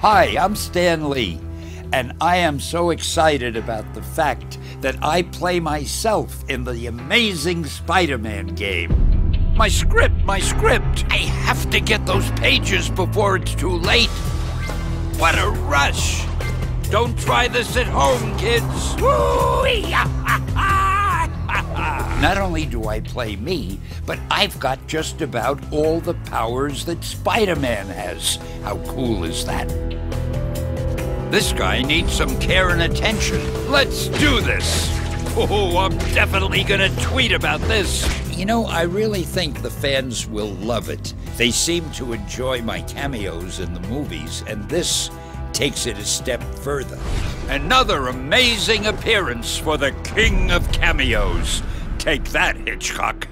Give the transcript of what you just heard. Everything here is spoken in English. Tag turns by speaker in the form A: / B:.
A: Hi, I'm Stan Lee, and I am so excited about the fact that I play myself in the amazing Spider Man game. My script, my script! I have to get those pages before it's too late. What a rush! Don't try this at home, kids! Not only do I play me, but I've got just about all the powers that Spider Man has. How cool is that? This guy needs some care and attention. Let's do this! Oh, I'm definitely gonna tweet about this. You know, I really think the fans will love it. They seem to enjoy my cameos in the movies, and this takes it a step further. Another amazing appearance for the King of Cameos. Take that, Hitchcock.